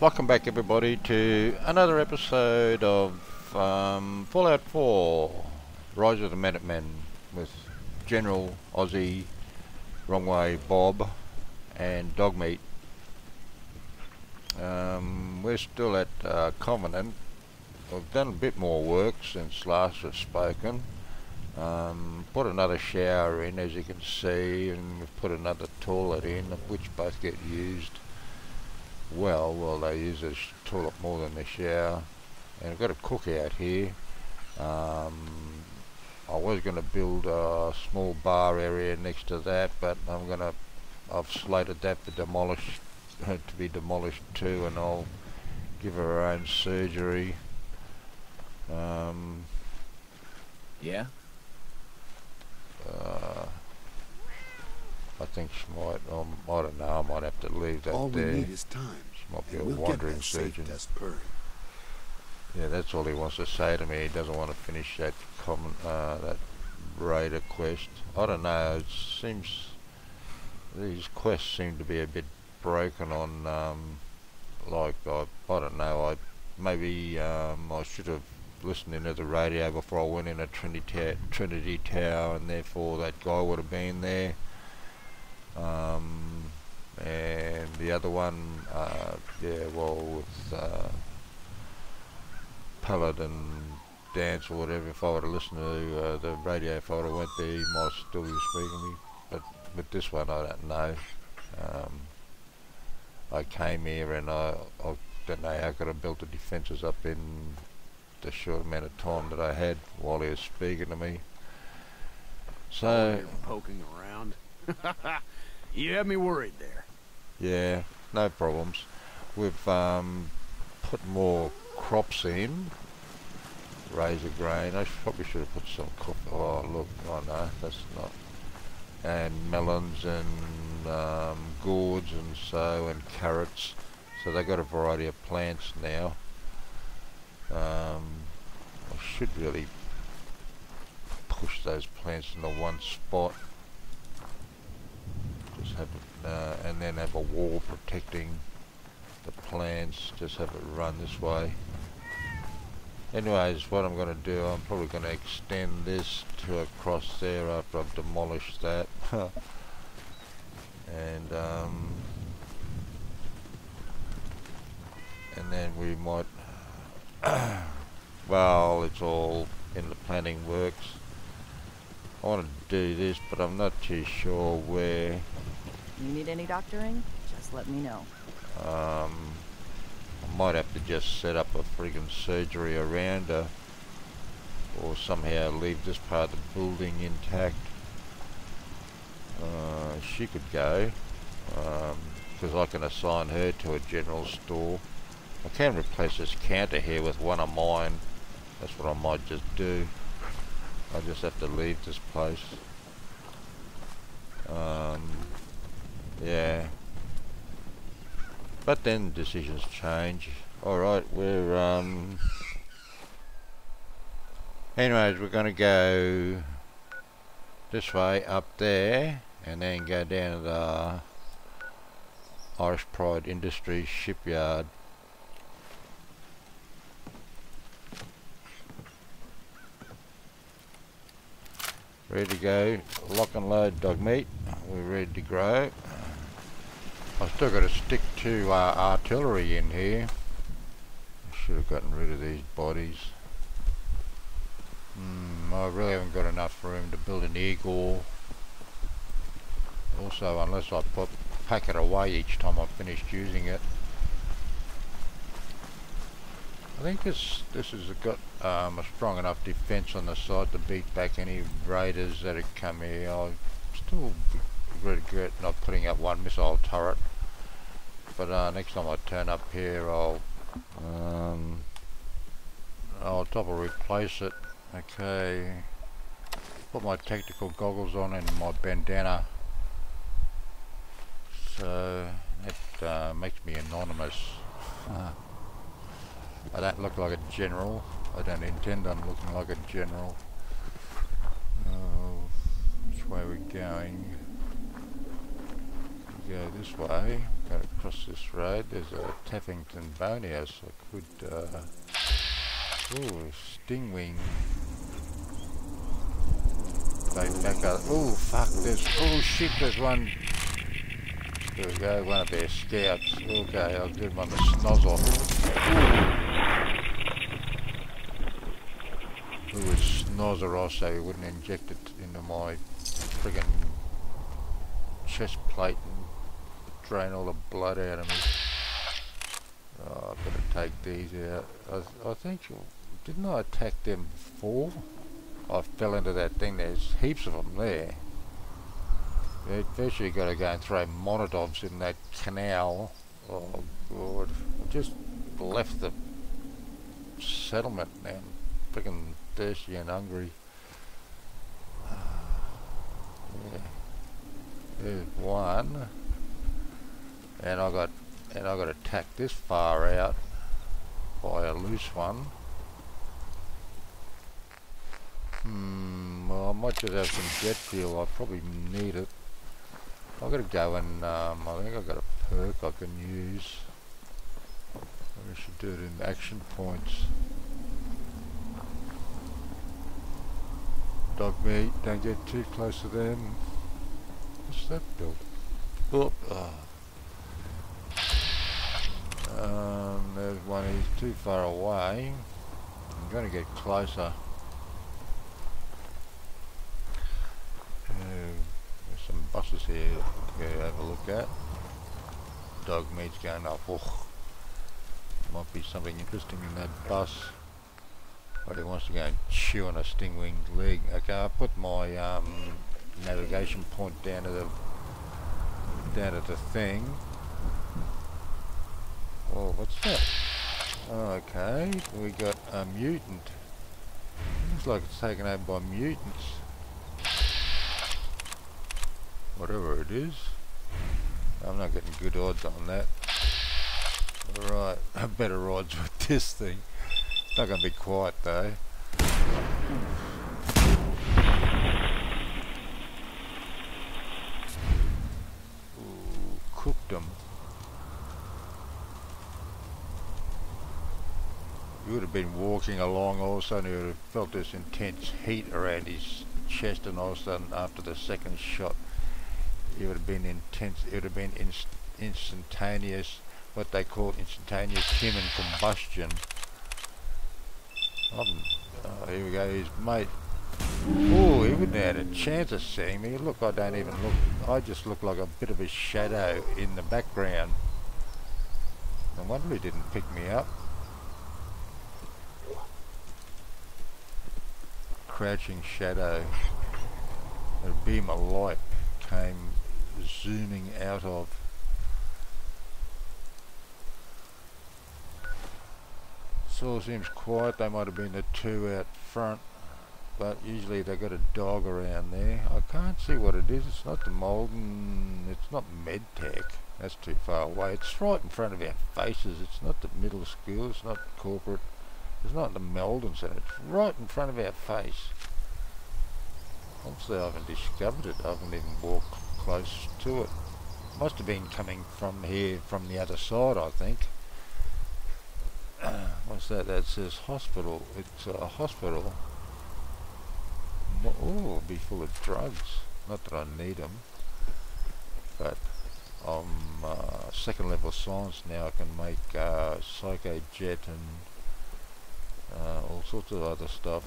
Welcome back everybody to another episode of um, Fallout 4 Rise of the Minutemen with General Ozzie, Wrong Way Bob and Dogmeat. Um, we're still at uh, Covenant. We've done a bit more work since last we've spoken. Um, put another shower in as you can see and we've put another toilet in which both get used well. Well they use the toilet more than the shower and I've got a cook out here. Um, I was going to build a small bar area next to that but I'm going to I've slated that for demolish to be demolished too and I'll give her her own surgery. Um, Yeah? uh, I think she might, um, I don't know, I might have to leave that All we there. need is time. She might be a we'll wandering surgeon. Yeah, that's all he wants to say to me. He doesn't want to finish that common, uh, that raider quest. I don't know. It seems these quests seem to be a bit broken on. Um, like I, I don't know. I maybe um, I should have listened into the radio before I went in at Trinity Trinity Tower, and therefore that guy would have been there. Um, and the other one, uh, yeah, well, with uh, Paladin Danse or whatever, if I were to listen to uh, the radio, if I would have went there, he might still be speaking to me. But with this one, I don't know. Um, I came here and I, I don't know how could I built the defences up in the short amount of time that I had while he was speaking to me. So, poking around. you had me worried there. Yeah, no problems. We've um, put more crops in. Razorgrain. I probably should have put some. Oh, look, oh no, that's not. And melons and um, gourds and so, and carrots. So they've got a variety of plants now. Um, I should really push those plants into one spot. Just have it, uh, and then have a wall protecting the plants. Just have it run this way. Anyways, what I'm going to do, I'm probably going to extend this to across there after I've demolished that. and um, and then we might. well, it's all in the planning works. I want to do this, but I'm not too sure where. You need any doctoring? Just let me know. Um, I might have to just set up a friggin' surgery around her, or somehow leave this part of the building intact. Uh, she could go, because I can assign her to a general store. I can replace this counter here with one of mine. That's what I might just do. I just have to leave this place. Um, yeah. But then decisions change. Alright, we're um anyways we're gonna go this way up there and then go down to the Irish Pride Industries shipyard. Ready to go, lock and load Dogmeat. We're ready to grow. I've still got to stick to uh, artillery in here. I should have gotten rid of these bodies. Hmm, I really haven't got enough room to build an eagle. Also, unless I put, pack it away each time I've finished using it. I think this this has got um, a strong enough defence on the side to beat back any raiders that have come here. I still regret not putting up one missile turret. But uh, next time I turn up here, I'll um, I'll double replace it. Okay, put my tactical goggles on and my bandana. So it uh, makes me anonymous. I don't look like a general. I don't intend on looking like a general. Uh, which way are we going? We go this way. Go across this road, there's a Taffington Boathouse. I could, uh, ooh, Stingwing. They back up. Oh fuck! There's oh shit! There's one. There we go. One of their scouts. Okay, I'll give one the snozzle. Ooh. Snozzer so he wouldn't inject it into my friggin' chest plate and drain all the blood out of me. Oh, I better take these out. I, I think, didn't I attack them before? I fell into that thing. There's heaps of them there. They've eventually got to go and throw Molotovs in that canal. Oh god. I just left the settlement now. Freaking thirsty and hungry. Yeah. There's one. And I got and I got attacked this far out by a loose one. Hmm, well I might just have some jet fuel, I probably need it. I've got to go and, um, I think I've got a perk I can use. I should do it in action points. Dog meat, don't get too close to them. What's that build? Oh, oh. Um, there's one, he's too far away. I'm going to get closer. there's some buses here to have a look at. Dog meat's going up. Oh, might be something interesting in that bus. But he wants to go and chew on a stingwing's leg. Okay, I put my um, navigation point down to the down at the thing. Oh, what's that? Okay, we got a mutant. Looks like it's taken over by mutants whatever it is. I'm not getting good odds on that. Alright, better odds with this thing. Not going to be quiet though. Cooked them. He would have been walking along all of a sudden he would have felt this intense heat around his chest and all of a sudden after the second shot it would have been intense, it would have been inst instantaneous, what they call instantaneous human combustion. Oh, here we go, his mate. Oh, he wouldn't have had a chance of seeing me. Look, I don't even look, I just look like a bit of a shadow in the background. No wonder he didn't pick me up. Crouching shadow. A beam of light came zooming out of. So seems quiet, they might have been the two out front, but usually they've got a dog around there. I can't see what it is, it's not the Malden, it's not Medtek, that's too far away. It's right in front of our faces, it's not the middle school, it's not corporate, it's not the Malden Centre, it's right in front of our face. Obviously I haven't discovered it, I haven't even walked close to it. Must have been coming from here, from the other side, I think. What's that? That says hospital. It's a hospital. Oh, it'll be full of drugs. Not that I need them. But I'm uh, second level science now. I can make uh, Psycho Jet and uh, all sorts of other stuff.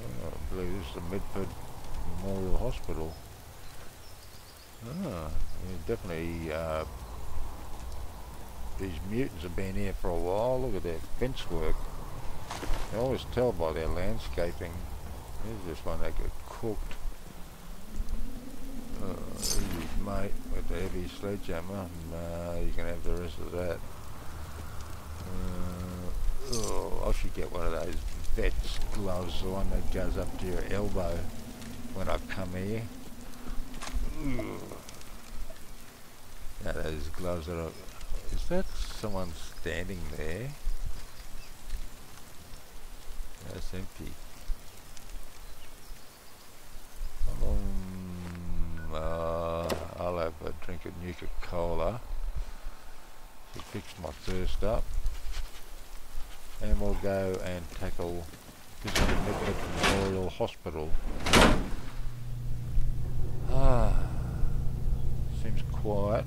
Uh, I believe this is the Medford Memorial Hospital. Ah, definitely uh, these mutants have been here for a while. Look at their fence work. You always tell by their landscaping. There's this one that got cooked. Uh, easy mate with the heavy sledgehammer. Nah, you can have the rest of that. Uh, oh, I should get one of those vet's gloves, the one that goes up to your elbow when I come here. Yeah, those gloves are... Is that someone standing there? That's empty. Um, uh, I'll have a drink a Nuka-Cola to fix my thirst up. And we'll go and tackle visit Medford Memorial Hospital. Ah, seems quiet.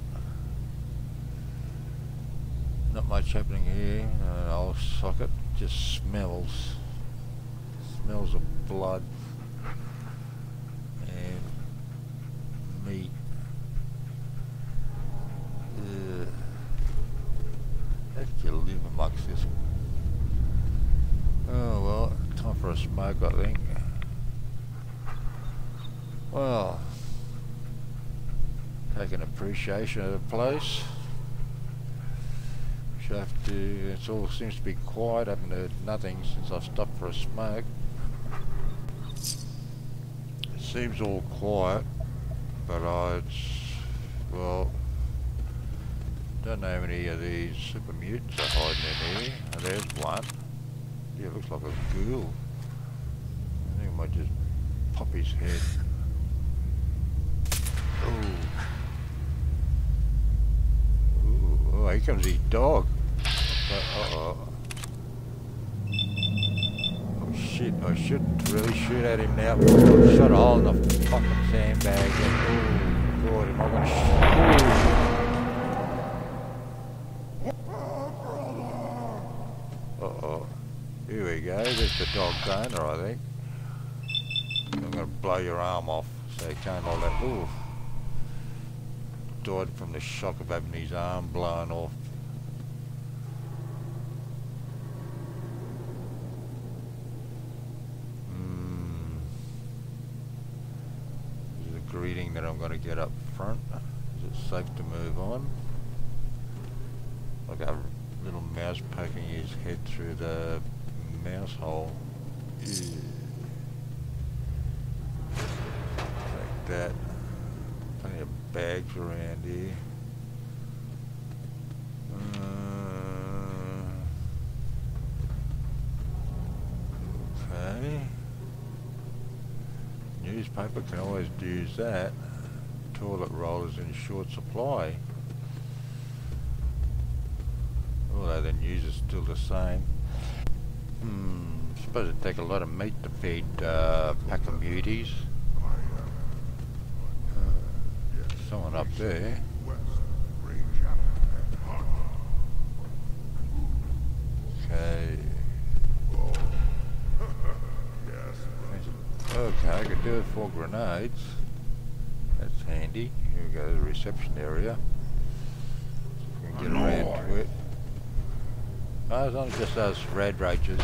Not much happening here. Uh, an old socket just smells. Smells of blood and meat. Ugh. How did you live amongst this? Oh well, time for a smoke I think. Well, take an appreciation of the place. To, it all seems to be quiet, I haven't heard nothing since I stopped for a smoke. It seems all quiet, but I, well, don't know how many of these super mutants are hiding in here. Oh, there's one. Yeah, looks like a ghoul. I think I might just pop his head. Ooh. Ooh, oh, here comes his dog. Uh oh. Oh shit, I shouldn't really shoot at him now. Oh, shot a hole in the fucking sandbag. Oh god, am I gonna shoot? Uh-oh. Here we go, there's the dog donor, I think. I'm gonna blow your arm off so you can't hold that. Ooh. Died from the shock of having his arm blown off. Hmm. This is that I'm gonna get up front. Is it safe to move on? Like a little mouse poking his head through the mouse hole. Like that. Plenty of bags around here. Newspaper can always use that. Toilet roll is in short supply. Although the news is still the same. Hmm, suppose it'd take a lot of meat to feed uh, pack of muties. someone up there. Okay. Okay, I could do it for grenades. That's handy. Here we go, the reception area. We can get around to it. No, as long as just those radroaches.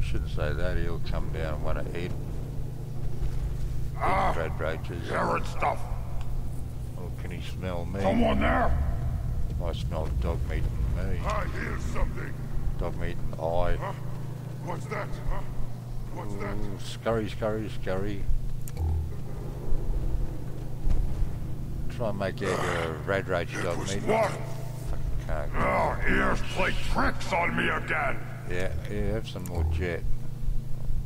Shouldn't say that, he'll come down and want to eat. Ah, radroaches. carrot stuff. Oh, can he smell me? Someone there. I smell dog meat in me. I hear something. Dog meat in eye. Huh? What's that? Huh? What's that? Ooh, scurry, scurry, scurry. Try and make out a red rage It dog was meat. what? Fucking can't. Ears play tricks on me again. Yeah, yeah, have some more jet.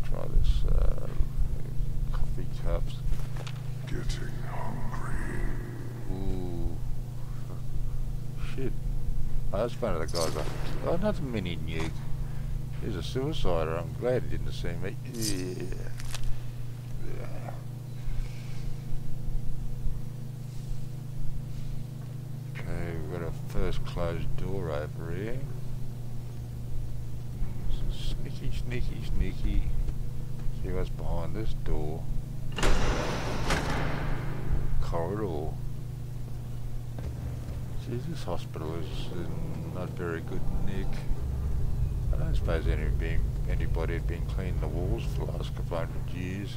Try this uh, coffee cups. Getting hungry. Ooh. Shit. Oh, that's one of the guys. I, oh, another mini nuke. He's a suicider. I'm glad he didn't see me. Yeah. Yeah. Okay, we've got a first closed door over here. Sneaky, sneaky, sneaky. See what's behind this door. Corridor. See, this hospital is in not very good nick. I don't suppose any been, anybody had been cleaning the walls for the last couple hundred years.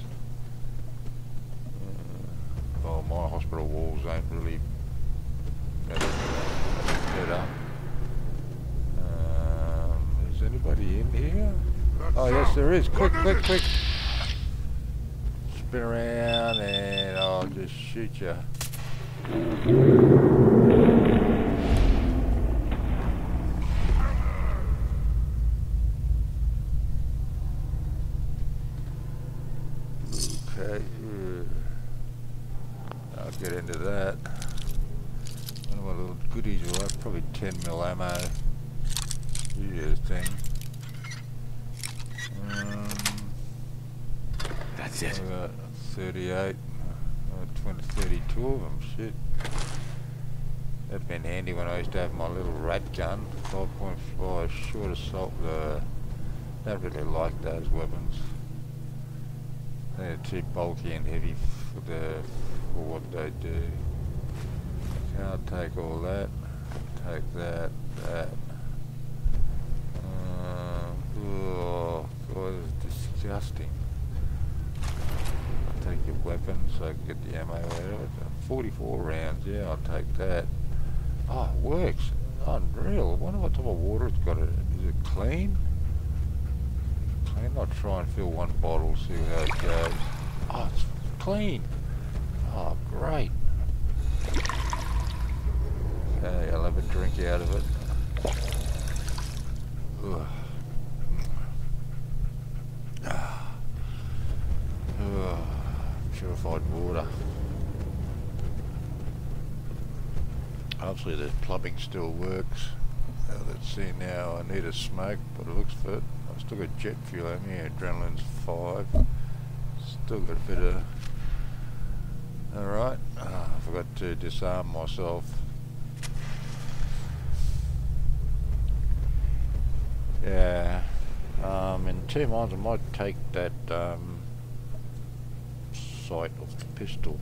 Uh, well, my hospital walls ain't really better. better. Um, is anybody in here? Oh yes, there is. Quick, quick, quick! Spin around and I'll just shoot you. Okay. uh, might get into that. Wonder what little goodies are like. Probably 10 mil ammo. Usually thing. Um, That's it. I got 38, uh, 20, 32 of them, shit. That'd been handy when I used to have my little rat gun, 5.5 short assault. Uh, don't really like those weapons. They're too bulky and heavy for the for what they do. I'll take all that. Take that, that. Uh, oh, disgusting. I'll take your weapon so I can get the ammo out of it. 44 rounds, yeah, I'll take that. Oh, it works. Unreal. I wonder what type of water it's got. Is it clean? Clean? I'll try and fill one bottle, see how it goes. Oh, it's clean. Oh, great. Okay, I'll have a drink out of it. Ugh. Ah. Purified water. Obviously the plumbing still works. Uh, let's see now, I need a smoke, but it looks fit. I've still got jet fuel in here, adrenaline's 5. Still got a bit of... Alright, uh, I forgot to disarm myself. Yeah, um, in two minds I might take that um, sight off the pistol.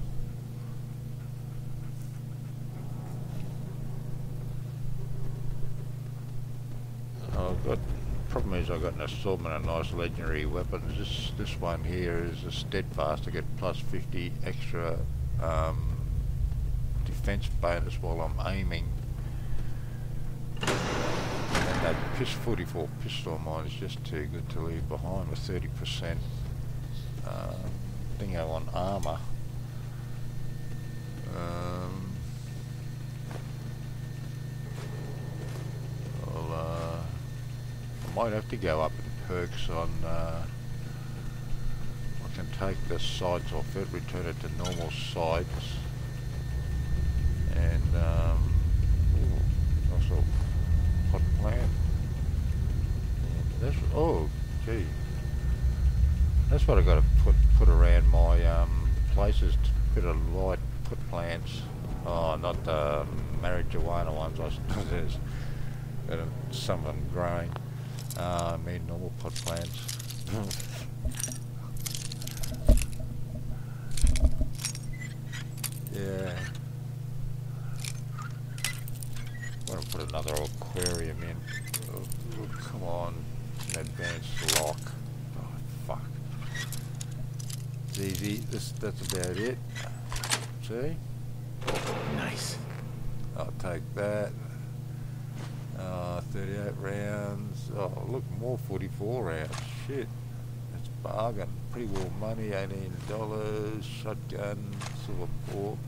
I've got problem is I've got an assortment of nice legendary weapons. This this one here is a steadfast. I get plus 50 extra um, defense bonus while I'm aiming. And that PIS 44 pistol of mine is just too good to leave behind with 30% uh, dingo on armour. Um, I'll, uh, I might have to go up in perks on. Uh, I can take the sights off it, return it to normal sights, and um, ooh, also hot plant. And oh, gee, that's what I've got to put put around my um, places. To bit of light put plants. Oh, not the marijuana ones. I suppose there's uh, some of them growing. Uh, I mean normal pot plants. yeah. I Want to put another aquarium in. Oh, oh, come on. An advanced lock. Oh, fuck. It's easy. This, that's about it. See? Nice. I'll take that. Uh, 38 rounds. Oh, look, more 44 rounds. Shit. That's bargain. Pre-war money, $18. Shotgun, silver port.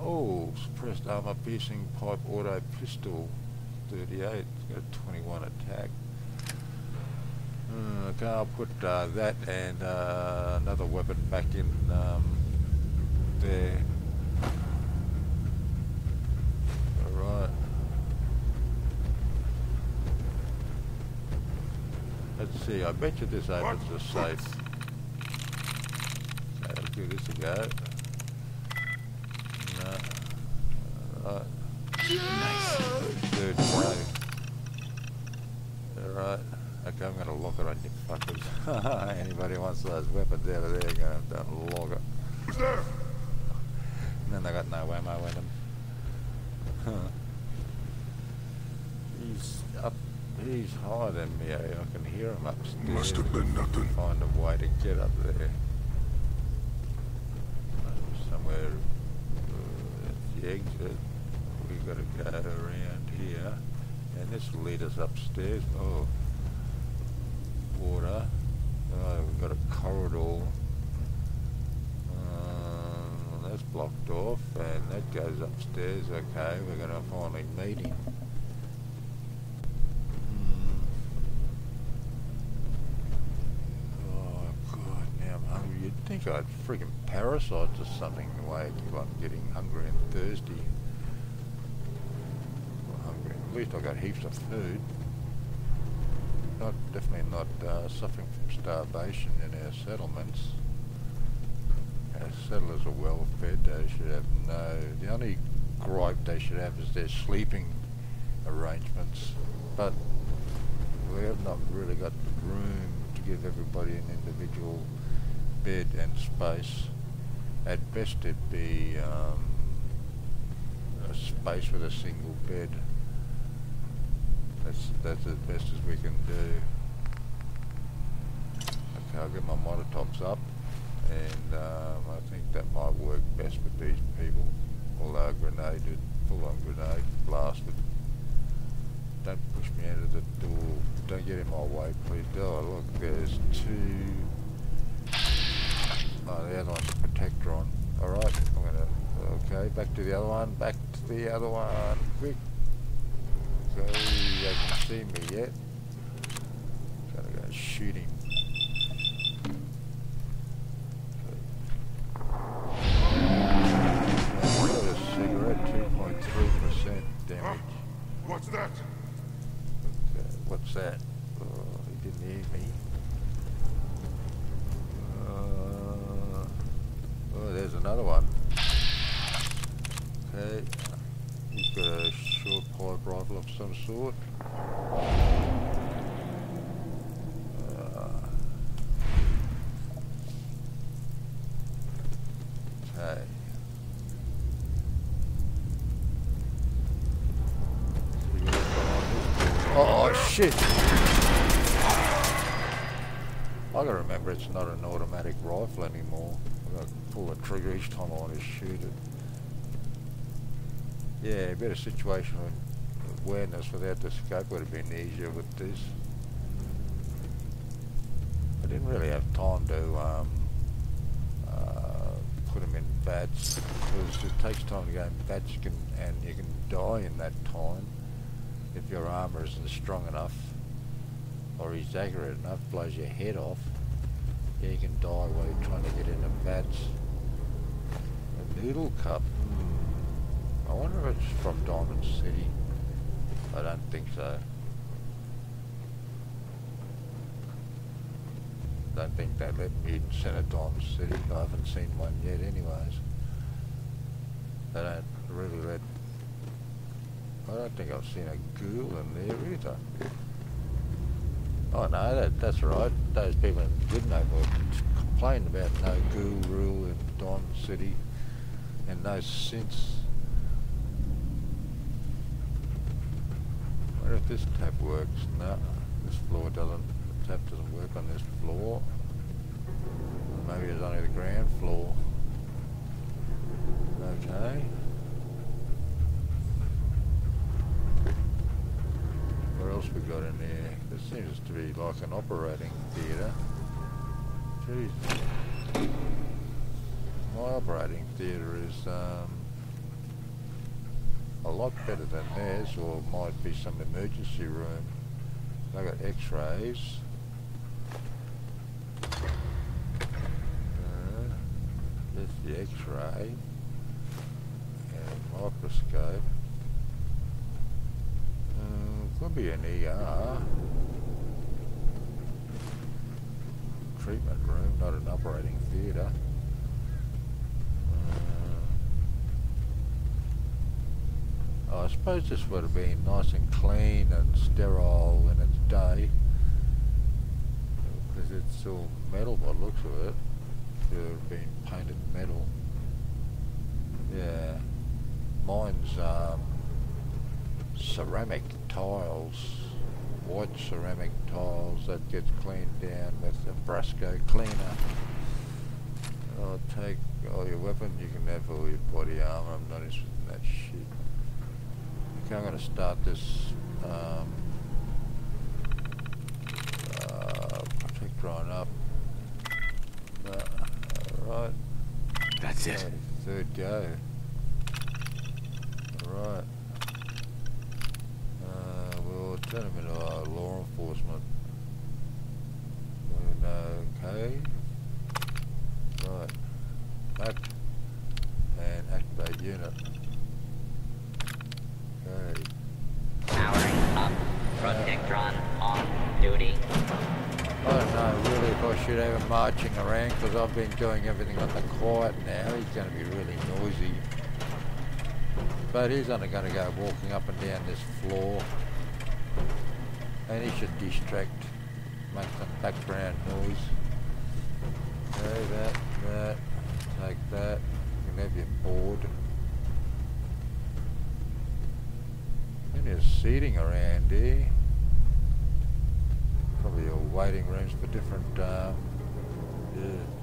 Oh, suppressed armor piercing pipe auto pistol. 38. It's got a 21 attack. Uh, okay, I'll put uh, that and uh, another weapon back in um, there. Alright. Let's see, I bet you this opens the safe. Let's give this a go. No. Alright. Third try. Alright. Okay, I'm gonna lock it on you fuckers. Anybody wants those weapons out of there, gonna have to log it. Who's there? And then they got no ammo in them. he's up, he's higher than me. I I can hear him upstairs. Must have been nothing. Find a way to get up there. Uh, Somewhere, uh, that's the exit. we've gotta go around here. And this will lead us upstairs. Oh, water. Oh, we've got a corridor. Um, that's blocked off, and that goes upstairs. Okay, we're going to finally meet him. Hmm. Oh, God, now I'm hungry. Think I had friggin' parasites or something the way I keep on getting hungry and thirsty. Well, hungry. At least I got heaps of food. Not definitely not uh, suffering from starvation in our settlements. Our settlers are well fed. They should have no. The only gripe they should have is their sleeping arrangements. But we have not really got the room to give everybody an individual bed and space. At best it'd be um, a space with a single bed. That's that's as best as we can do. Okay, I'll get my monotops up and um, I think that might work best with these people. Although grenaded, full on grenade, blasted. Don't push me out of the door. Don't get in my way, please. Oh, look, there's two. Oh, the other one's a protectron. Alright, I'm gonna. Okay, back to the other one. Back to the other one. Quick. Okay, he hasn't seen me yet. Gotta go shoot him. Got a cigarette, 2.3% damage. What's that? Okay, what's that? Oh, he didn't hear me. Uh, oh, there's another one. Okay, he's got a short pipe rifle of some sort. Uh. Oh shit! I gotta remember it's not an automatic rifle anymore. I gotta pull the trigger each time I want to shoot it. Yeah, better situational awareness without the scope would have been easier with this. I didn't really have time to um, uh, put them in VATS because it takes time to go in you can, and you can die in that time if your armour isn't strong enough or is accurate enough, blows your head off. Yeah, you can die while you're trying to get into VATS. A needle cup. Hmm. I wonder if it's from Diamond City. I don't think so. Don't think they let me in Centre City. I haven't seen one yet anyways. They don't really let... I don't think I've seen a ghoul in there either. Oh no, that, that's right. Those people in Goodneighbor complained about no ghoul rule in Diamond City and no since. Wonder if this tap works. No, this floor doesn't. The tap doesn't work on this floor. Maybe it's only the ground floor. Okay. What else we got in there? This seems to be like an operating theatre. Jeez. My operating theatre is um, a lot better than theirs, or might be some emergency room. I got X-rays. Uh, there's the X-ray and microscope. Uh, could be an ER. Treatment room, not an operating theatre. Uh, I suppose this would have been nice and clean and sterile in its day. Because it's all metal by the looks of it. It would have been painted metal. Yeah. Mine's um, ceramic tiles. White ceramic tiles that gets cleaned down with a Brasco cleaner. I'll take all your weapon, you can have all your body armor, I'm not interested in that shit. Okay, I'm gonna start this um, uh, protectron up. Uh, Alright. That's it. Okay, third go. Alright. Uh, we'll turn him into uh, law enforcement. And, uh, okay. map and activate unit. Okay. Powering up. Protectron on duty. I don't know really if I should have him marching around because I've been doing everything on the quiet now. He's going to be really noisy. But he's only going to go walking up and down this floor. And he should distract, make some background noise. Okay, that, that, take that. You can have your board. And there's seating around here. Probably your waiting rooms for different, um, yeah,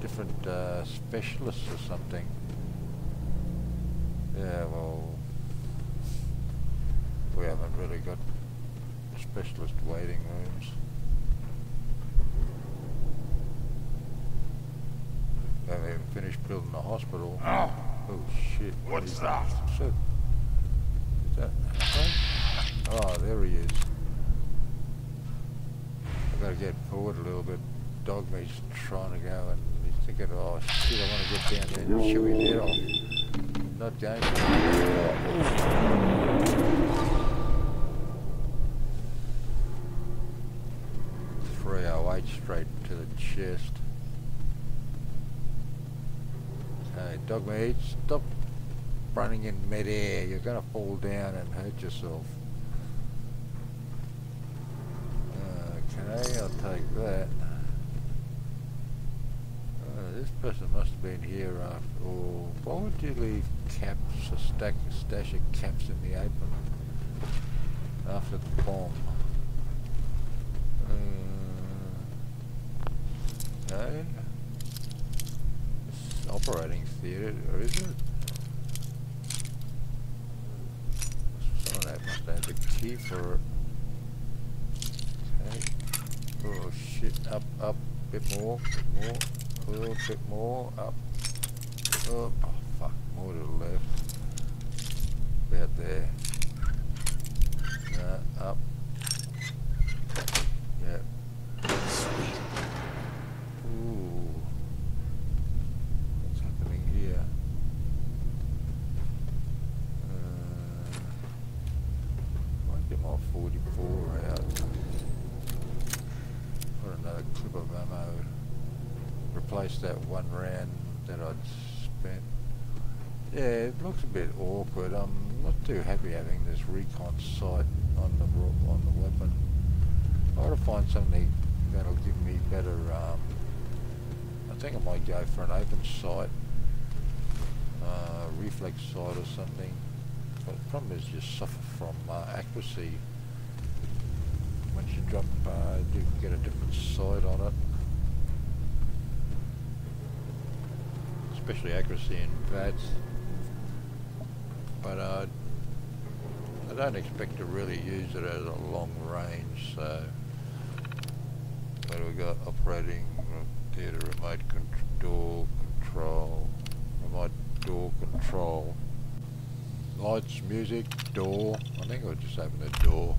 different uh, specialists or something. Yeah, well, we haven't really got specialist waiting rooms. We haven't even finished building the hospital. Oh, Oh shit. What's Is that? So, is that? Oh, there he is. I've got to get forward a little bit. Dog Dogmeat's trying to go and thinking, oh shit, I want to get down there and chew his head off. Not going Three oh eight straight to the chest. Hey, Dogmeat, stop running in midair. You're going to fall down and hurt yourself. Uh, okay, I'll take that. Uh, this person must have been here after all. Why would you leave caps, a stack, a stash of caps in the apron after the bomb? Uh. This operating theatre, or is it? Someone that must have the key for it. Okay. Oh shit, up, up, bit more, bit more, a little bit more, up, up, oh fuck, more to the left, about there, no, up, yeah, sweet, ooh, what's happening here, uh, might get my 44 out, put another clip of ammo, replace that one round that I'd spent. Yeah, it looks a bit awkward. I'm not too happy having this recon sight on the on the weapon. I ought to find something that'll give me better. Um, I think I might go for an open sight, uh, reflex sight or something. But the problem is you suffer from uh, accuracy once you drop, uh, you get a different sight on it. Especially accuracy in VATS. But uh, don't expect to really use it as a long range, so... What do we got? Operating uh, theatre remote con door control. Remote door control. Lights, music, door. I think I'll just open the door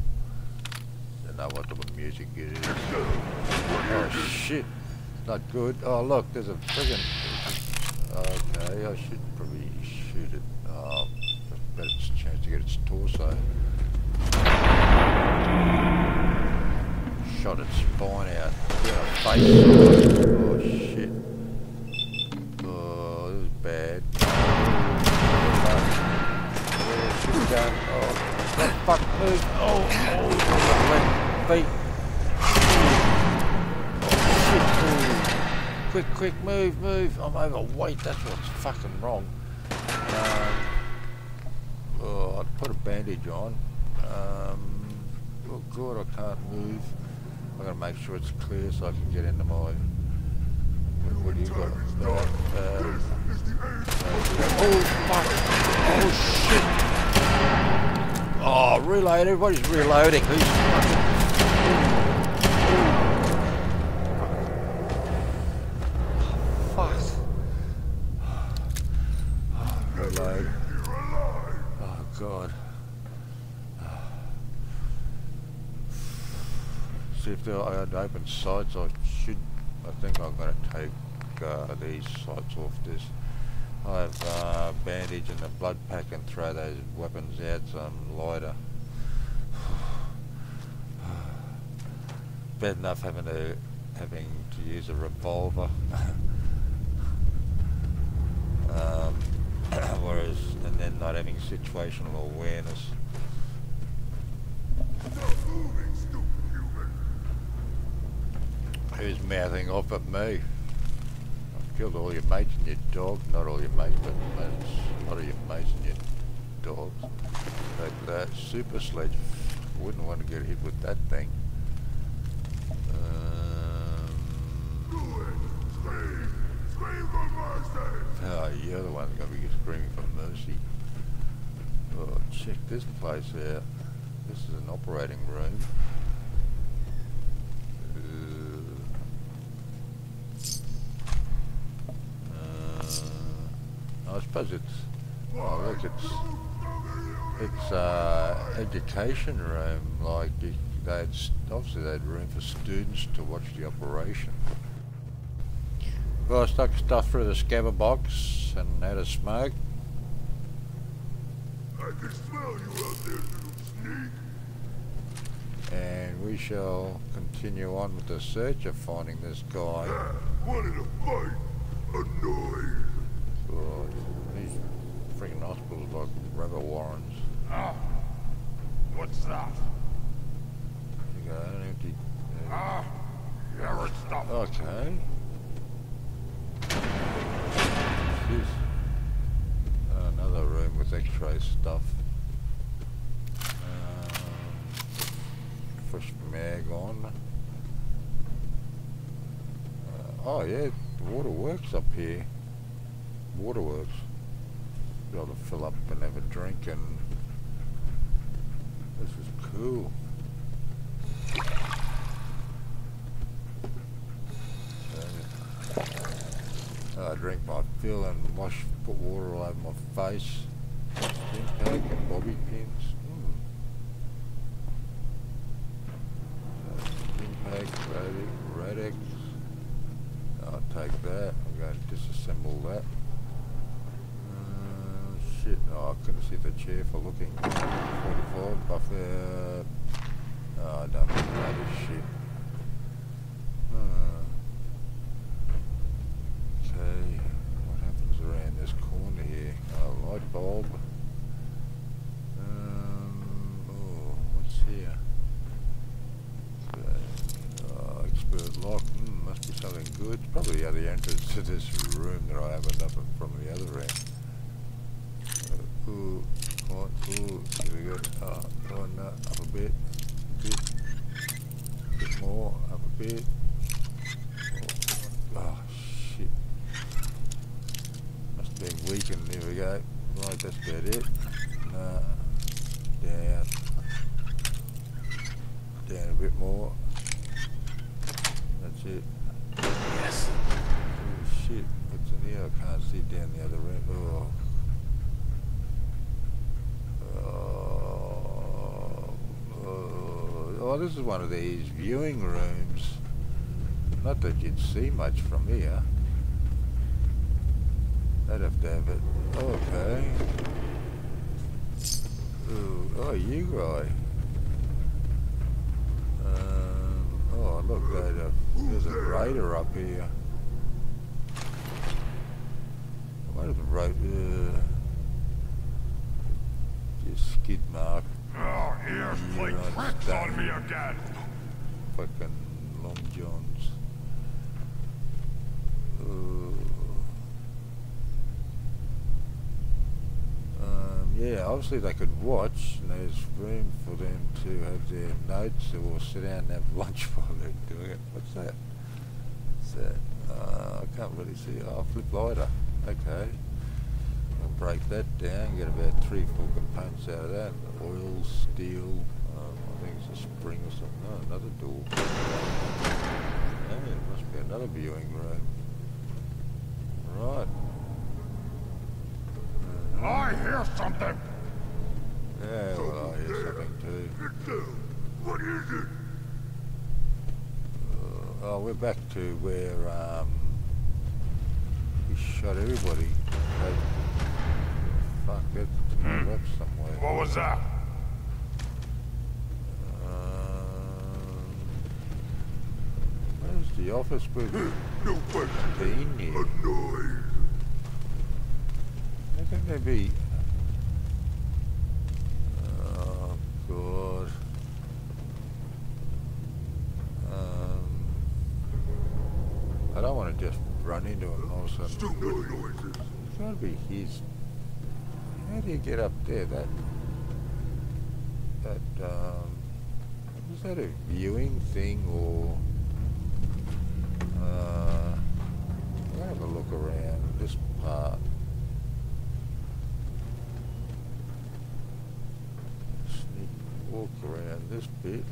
don't know what the music is. Oh shit, not good. Oh look, there's a friggin' Okay, I should probably shoot it. Oh, better chance to get its torso. Shot its spine out. Face. Oh shit. Oh, this is bad. Oh, down. Oh, that fuck move. Oh, oh, left feet. Oh, shit. Quick, quick, move, move. I'm overweight. That's what's fucking wrong. Bandage on. Um, oh god, I can't move. I've gotta make sure it's clear so I can get into my. What, do you got? Uh, oh fuck! Oh shit! Oh, reload! Everybody's reloading. Who's fucking? Fuck! Reload. Oh god. I had open sights. I should. I think I'm going to take uh, these sights off this. I have uh, bandage and a blood pack and throw those weapons out so I'm lighter. Bad enough having to having to use a revolver. um, whereas and then not having situational awareness. Stop moving, stupid human. Who's mouthing off at me? I've killed all your mates and your dog. Not all your mates, but most, a lot of your mates and your dogs. Take that super sledge. Wouldn't want to get hit with that thing. Um, oh, you're the one that's going to be screaming for mercy. Oh, check this place out. This is an operating room. Uh, education room. Like they'd s- obviously they had room for students to watch the operation. Well, I stuck stuff through the scabber box and had a smoke. I can smell you out there, little sneak. and we shall continue on with the search of finding this guy. Ah, wanted to fight. Annoyed. God, these freaking hospitals like rabbit warrens. You got an empty. Ah. Carrot stuff. okay. What's this? Another room with X-ray stuff. Um, fresh mag on. Uh, oh yeah, the waterworks up here. Waterworks. Be able to fill up and have a drink and this is cool. Uh, I drink my fill and wash, put water all over my face. Stim pack and bobby pins. Mm. Pack, Rad-X. I'll take that. I'm going to disassemble that. Uh, oh, I couldn't see the chair for looking. 44, Buffout. Oh, I don't know this shit. Uh, Okay, what happens around this corner here? Oh, light bulb. Um, oh, what's here? Oh, expert lock. Hmm, must be something good. Probably the other entrance to this room that I opened up from the other end. Uh, ooh, oh, ooh, here we go. Oh, oh, no, up a bit, bit, bit more, up a bit. Oh, oh, shit. Must have been weakened. There we go. Right, that's about it. Nah. Down. Down a bit more. That's it. Yes. Oh shit. What's in here? I can't see down the other end. Oh. Oh. Oh. oh, this is one of these viewing rooms. Not that you'd see much from here. I'd have to have it. Okay. Ooh, oh, you guy. Um, oh, look, there's a, there's a raider up here. What is the right? Uh, just skid mark. Ears play tricks on me again. Fucking long johns. Uh, um, yeah, obviously they could watch, and there's room for them to have their notes or sit down and have lunch while they're doing it. What's that? What's that? Uh, I can't really see. Oh, flip lighter. Okay. Break that down, get about three, four components out of that. Oil, steel, um, I think it's a spring or something. No, another door. Yeah, it must be another viewing room. Right. I hear something. yeah, well, I hear something too. What is it? Uh, oh, we're back to where um, shot everybody. Fuck, it's to my left somewhere. What was that? Um, where's the office with No question. been A noise. I think they'd be. Oh god. Um, I don't want to just run into him all of a sudden. Stupid noises. It's gotta be his. How do you get up there? That. That, um. Is that a viewing thing or. Uh. Have a look around this part. Sneak walk around this bit.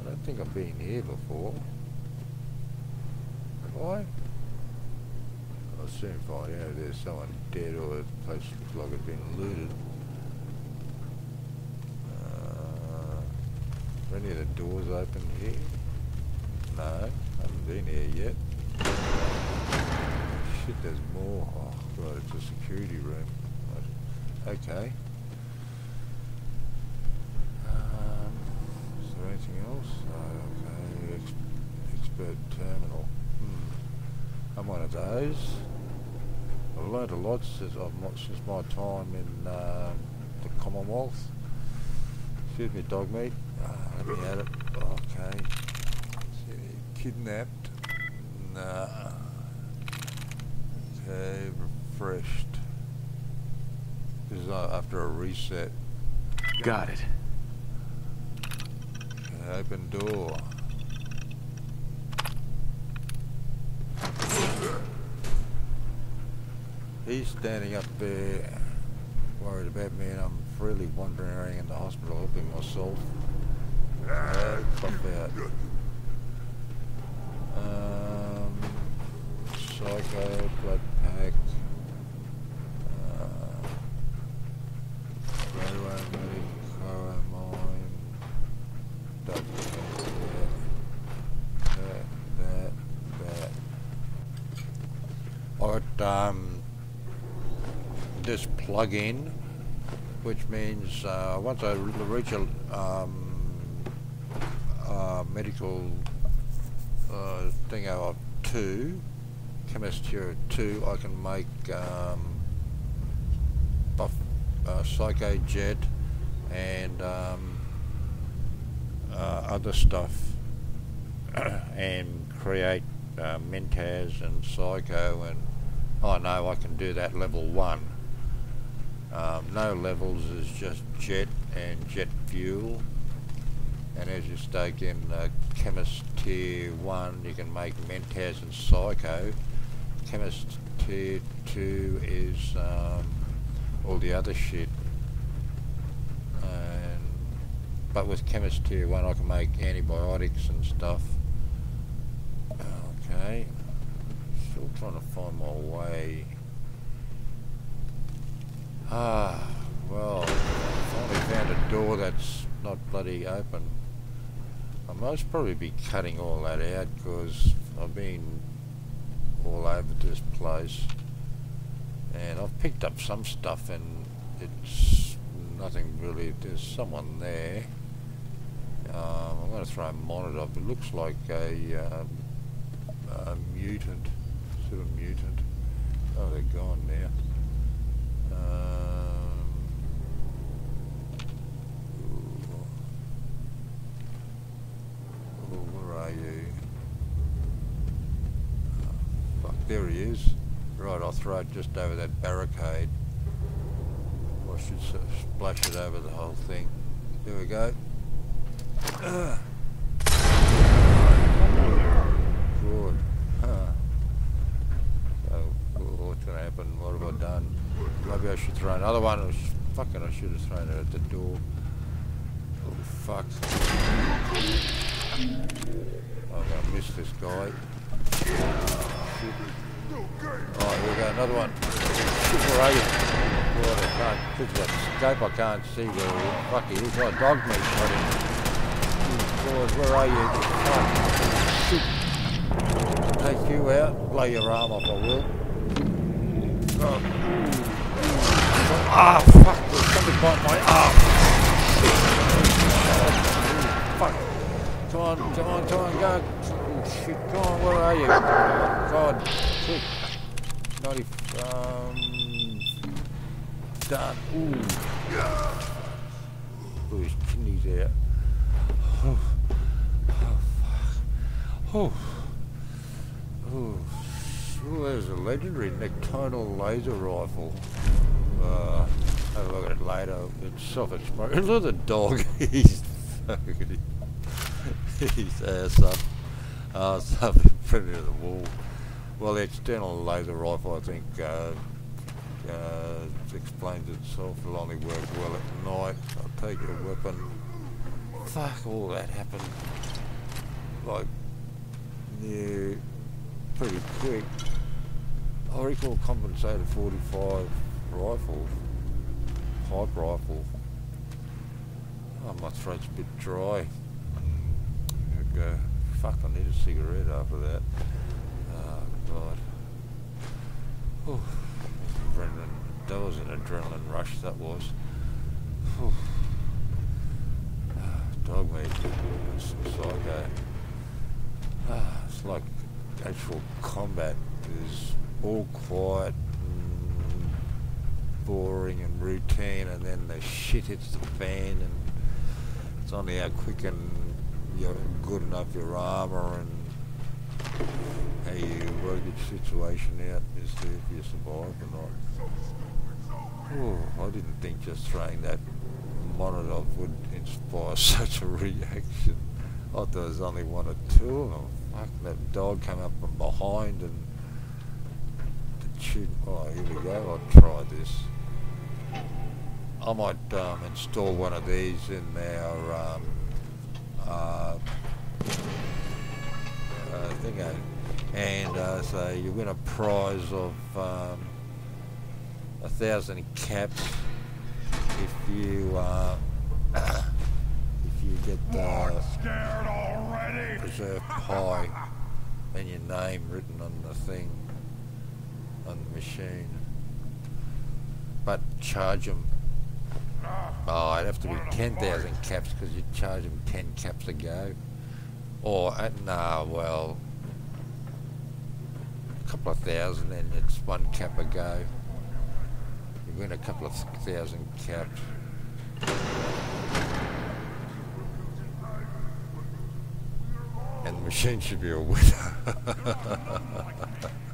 I don't think I've been here before. Have I? Soon find if there's someone dead or the place looks like it's been looted. Uh, any of the doors open here? No, haven't been here yet. Shit, there's more. Oh, God, it's a security room. Right. Okay. Um, is there anything else? Oh, okay, ex expert terminal. Hmm. I'm one of those. I've learnt a lot since, since my time in uh, the Commonwealth. Excuse me, Dogmeat. Uh, let me at it. Okay. See, Kidnapped. Nah. Okay, refreshed. This is uh, after a reset. Got it. Okay, open door. He's standing up there, worried about me, and I'm freely wandering in the hospital helping myself. Uh, out. Um, psycho, blood pack. Uh, railway medic, Coro mine. Double that, that, that. I got um, this plug-in, which means uh, once I re- reach a um, uh, medical uh, thing of two, chemist here at two, I can make um, buff, uh, psycho jet and um, uh, other stuff and create uh, Mentats and Psycho and I know I can do that level one. Um, no levels is just jet and jet fuel and as you stake in uh, Chemist Tier 1 you can make Mentats and Psycho. Chemist Tier 2 is um, all the other shit and but with chemist tier one I can make antibiotics and stuff. Okay, still trying to find my way. Ah, well, I finally found a door that's not bloody open. I must probably be cutting all that out because I've been all over this place and I've picked up some stuff and it's nothing really, there's someone there. Um, I'm going to throw a monitor up. It looks like a, um, a mutant, sort of mutant. Oh, they're gone now. Right, I'll throw it just over that barricade. Or I should sort of splash it over the whole thing. There we go. Ugh. Good. Huh. Oh, so, what's going to happen? What have I done? Maybe I should throw another one. Sh- fucking, I should have thrown it at the door. Oh, fuck. Oh, I'm going to miss this guy. Shit. Oh, here we go, another one. Where are you? I can't, of that scope, I can't see where the fuck he is. Oh, Dogmeat shot him. Oh, God, where are you? Fuck. Take you out, blow your arm off, I will. Oh, ah, fuck! There's something bite my arm. Fuck! Come on, come on, come on, go! Oh, shit, come on, where are you? Oh, God, quick! Ninety. Um, done. Ooh. Ooh, his kidneys out. Oh, oh, fuck. Oh. Oh. Ooh, there's a legendary Nocturnal laser rifle. Uh, have a look at it later. It's self-explanatory. Look at the dog. He's fucking his ass up. Uh, something printed to the wall. Well, the nocturnal laser rifle, I think, uh, uh, explains itself. It'll only work well at night. I'll take your weapon. Fuck, all that happened. Like, yeah, pretty quick. I recall compensated 45 rifle, pipe rifle. Oh, my throat's a bit dry. I go, fuck, I need a cigarette after that. Oh, God. Oh, adrenaline. That was an adrenaline rush, that was. Oh. Dogmeat. Psycho. Ah, it's like actual combat is all quiet boring and routine and then the shit hits the fan and it's only how quick and you're good enough your armour and how you work your situation out as to if you survive or not. Oh, I didn't think just throwing that monitor would inspire such a reaction. I thought there was only one or two of them. Fuck, that dog came up from behind and shoot. Oh, here we go. I'll try this. I might um, install one of these in our um, uh, uh, thingo, and uh, so you win a prize of um, a thousand caps if you uh, if you get the preserved pie and your name written on the thing on the machine. But charge them. Oh, it'd have to be 10,000 caps because you charge them 10 caps a go. Or, uh, nah, well, a couple of thousand and it's one cap a go. You win a couple of thousand caps. And the machine should be a winner.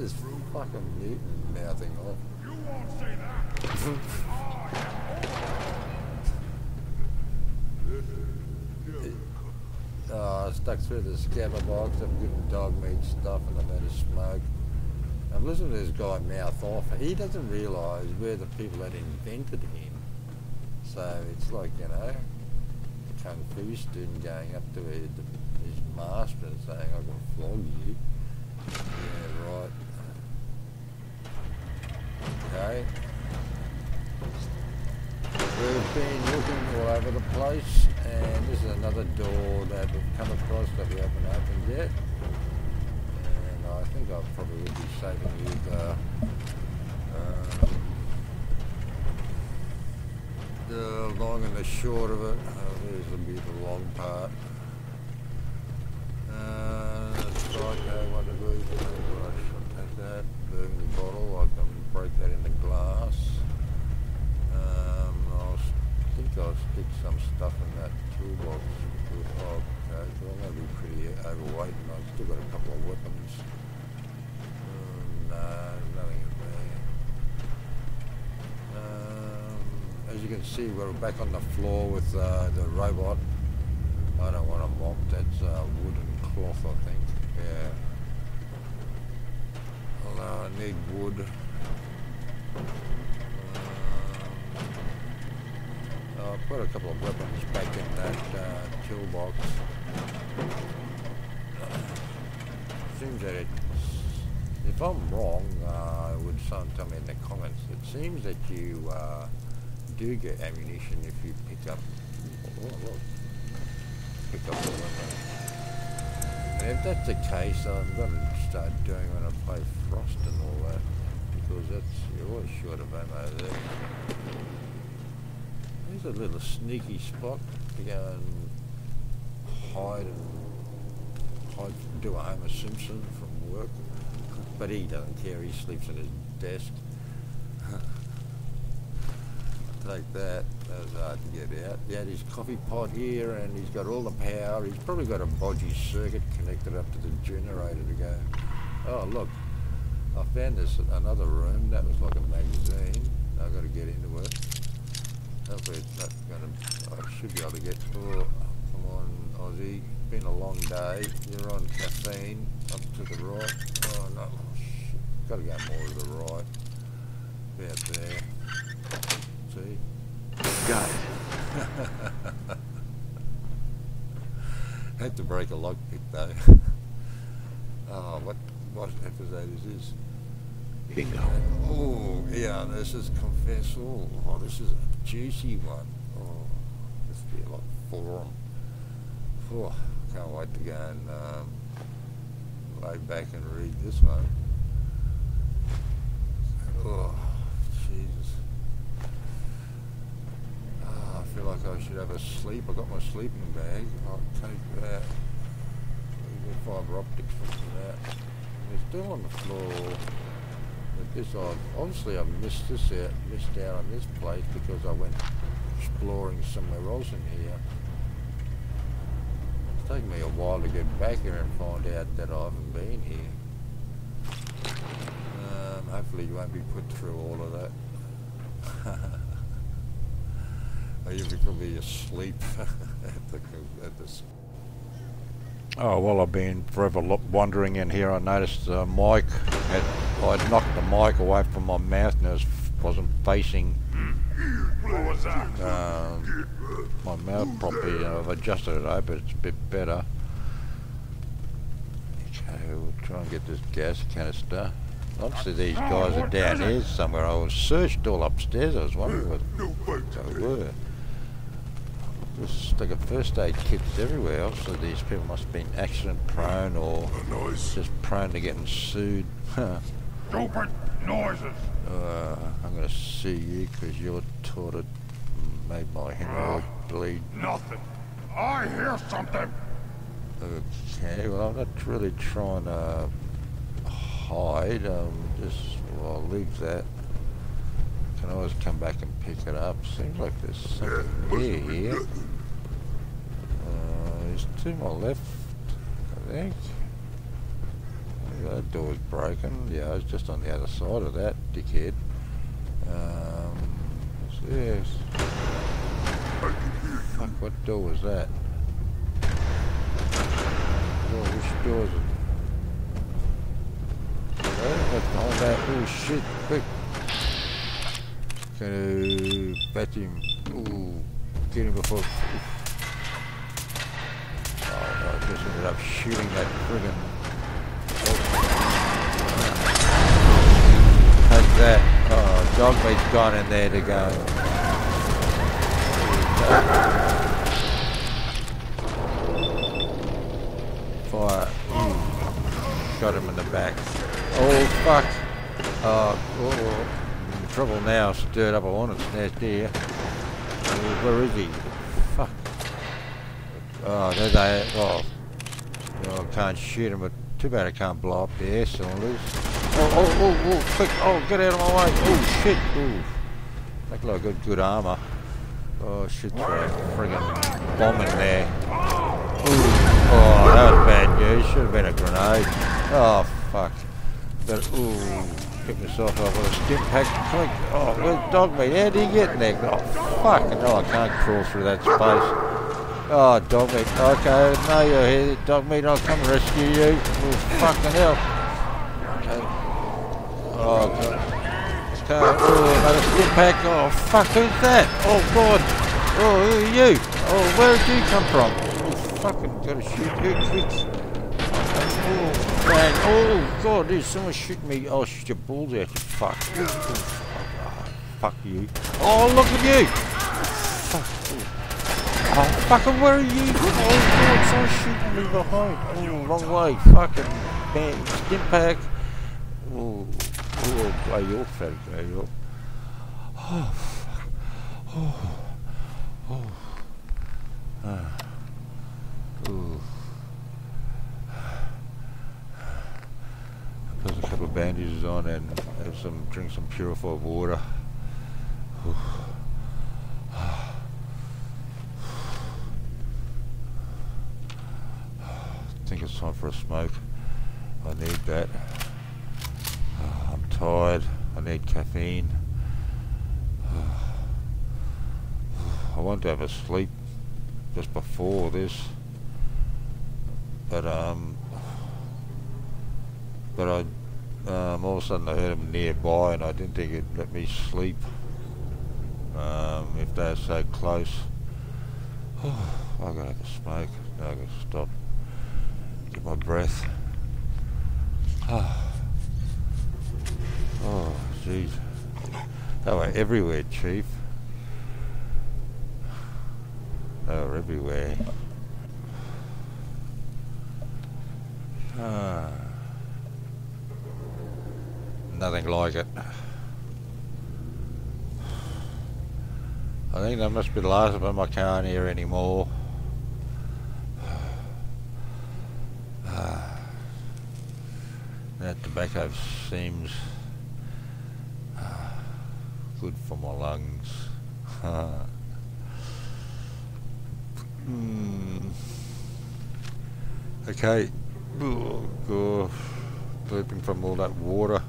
This fucking mutant mouthing off? You won't say that. uh, stuck through the scabber box. I'm giving Dogmeat stuff and I'm out of smoke. I'm listening to this guy mouth off. He doesn't realise we're the people that invented him. So it's like, you know, a kung fu student going up to his, his master and saying, I can flog you. Yeah, right. Okay. We've been looking all over the place, and this is another door that we've come across that we haven't opened yet. And I think I probably would be saving you the, um, the long and the short of it. Uh, this will be the long part. Uh, psycho, what to do? I should take that. Burgundy bottle, I break that into glass. Um, I'll s- think I'll stick some stuff in that toolbox. I'm going to be pretty overweight and I've still got a couple of weapons. Um, no, nothing in there. Um, as you can see, we're back on the floor with uh, the robot. I don't want a mop, that's uh, wood and cloth, I think. Yeah. Although I need wood. Um, I'll put a couple of weapons back in that uh, toolbox. seems that it's, if I'm wrong, uh, would someone tell me in the comments, it seems that you uh, do get ammunition if you pick up, oh, pick up the weapon. if that's the case, I'm going to start doing when I play Frost and all that, because that's you're always short of ammo there. There's a little sneaky spot to go and hide and hide, do a Homer Simpson from work, but he doesn't care. He sleeps at his desk. Take that. That was hard to get out. He had his coffee pot here and he's got all the power. He's probably got a bodgy circuit connected up to the generator to go. Oh look, I found this another room. That was like a magazine. I've got to get into it. Not going to, I should be able to get, oh, come on Ozzie. Been a long day. You're on caffeine. Up to the right. Oh no. Got to go more to the right. About there. See? Got it. Had to break a lockpick though. oh, what what episode is this? Bingo. Oh, yeah, this is Confessor. Oh, this is a juicy one. Oh, this be a lot for 'em. Oh, can't wait to go and um, lay back and read this one. Oh, Jesus. Ah, I feel like I should have a sleep. I got my sleeping bag. I'll take that. Leave the fibre optics from that. It's still on the floor. This, I've, obviously I missed this out, missed out on this place because I went exploring somewhere else in here. It's taken me a while to get back here and find out that I haven't been here. Um, hopefully you won't be put through all of that. or you'll probably asleep at the, at the Oh, well, I've been forever wandering in here. I noticed the mic, had, I'd knocked the mic away from my mouth and it was, wasn't facing What was that? um, my mouth properly. I've adjusted it over, it's a bit better. Okay, we'll try and get this gas canister. Obviously these guys are down here somewhere. I was searched all upstairs. I was wondering fight. they were. Just like a first aid kits everywhere. So these people must have been accident prone or just prone to getting sued. Stupid noises. Uh, I'm going to sue you because you're taught it made my hemorrhoid bleed. Nothing. I hear something. Okay, well I'm not really trying to hide. Um, just well, I'll leave that. Can always come back and pick it up. Seems like there's something near here. Uh, there's two more left, I think. That door's broken. Yeah, I was just on the other side of that, dickhead. Um, what's this? Fuck, what door was that? Oh, which door is it? Oh, that? Oh shit, quick. Gonna bat him. Ooh, get him before. Oh no, I just ended up shooting that friggin'. That. Oh, dog meat's gone in there to go. Fire. Shot him in the back. Oh, fuck. Uh, oh, trouble now. Stirred up a hornet's nest here. Where is he? Fuck. Oh, there they Oh. oh, I can't shoot him, but too bad I can't blow up the air cylinders. Oh, oh, oh, oh, quick. Oh, get out of my way. Oh, shit. Ooh. Look like good, good armor. Oh, shit, friggin' bomb in there. Ooh. Oh, that was bad news. Should have been a grenade. Oh, fuck. But, ooh, pick myself up with a stim pack. Quick. Oh, where's Dogmeat? How did you get in there? Oh, fuck. No, I can't crawl through that space. Oh, Dogmeat. Okay, no, you're here. Dogmeat, I'll come rescue you. Oh, fucking hell. Okay. Oh, God. Okay, oh, another stim pack. Oh, fuck, who's that? Oh, God. Oh, who are you? Oh, where did you come from? Oh, fucking gotta shoot you quick. Oh, man. Oh, God, there's someone shooting me. I'll shoot your balls out, you fuck. Oh, fuck, ah, fuck you. Oh, look at you. Fuck. Oh, Oh, fucking where are you? Oh, God, someone's shooting me behind. Oh, wrong way. Fucking man, stim. Oh, oh, your fat guy up. Oh, fuck. Oh, oh. Ah. Put a couple of bandages on and have some drink some purified water. Ooh. think it's time for a smoke. I need that. Tired. I need caffeine. I want to have a sleep just before this, but um, but I um, all of a sudden I heard them nearby, and I didn't think it'd let me sleep um, if they're so close. I gotta have a smoke. Now I gotta stop. Get my breath. Oh, oh jeez. They were everywhere, Chief. They were everywhere. Ah. Nothing like it. I think that must be the last of them I can't hear anymore. That tobacco seems good for my lungs. mm. Okay. Oh. Burping from all that water.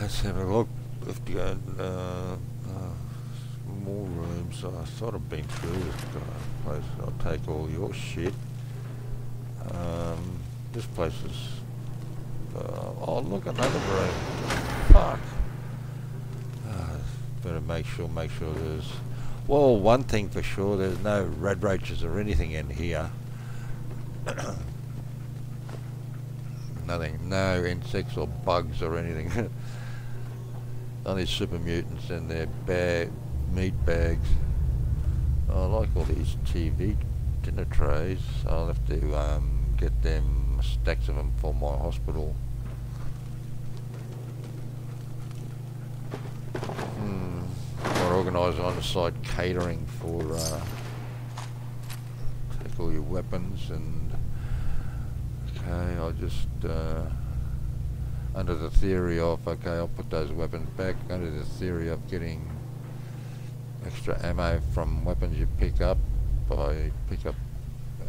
Let's have a look. If you got uh, uh, more rooms, I thought I'd been through this place. I'll take all your shit. Um, this place is uh, oh, look, another room. Fuck. Uh, better make sure, make sure there's... Well, one thing for sure, there's no radroaches or anything in here. Nothing, no insects or bugs or anything. Only super mutants in their bag, meat bags. I like all these TV dinner trays. I'll have to um, get them stacks of them for my hospital. Or organise on-site catering for uh, take all your weapons and okay, I'll just uh, under the theory of okay, I'll put those weapons back under the theory of getting extra ammo from weapons you pick up. I pick up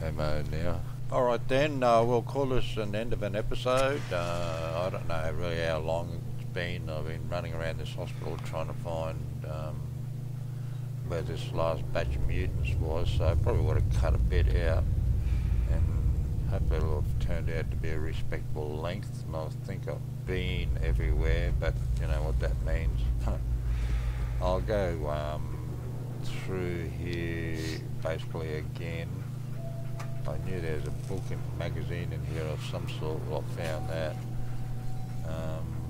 ammo now. Alright then, uh, we'll call this an end of an episode. Uh, I don't know really how long it's been. I've been running around this hospital trying to find um, where this last batch of mutants was, so I probably would have cut a bit out. And hopefully it'll have turned out to be a respectable length. And I think I've been everywhere, but you know what that means. I'll go um, through here basically again I knew there was a book and magazine in here of some sort. Well, I found that. Um,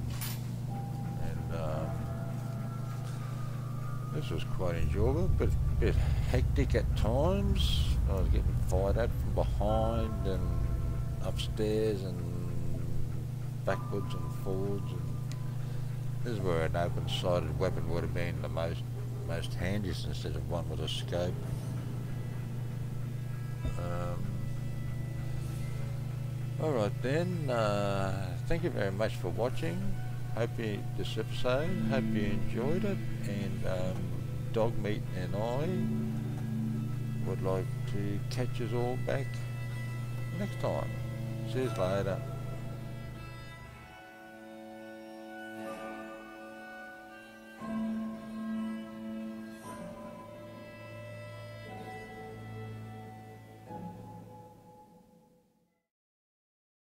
this was quite enjoyable, but a bit hectic at times. I was getting fired at from behind and upstairs and backwards and forwards. And this is where an open-sided weapon would have been the most most handiest instead of one with a scope. Um, Alright then, uh, thank you very much for watching. Hope you, this episode, hope you enjoyed it and um, Dogmeat and I would like to catch us all back next time. See you later.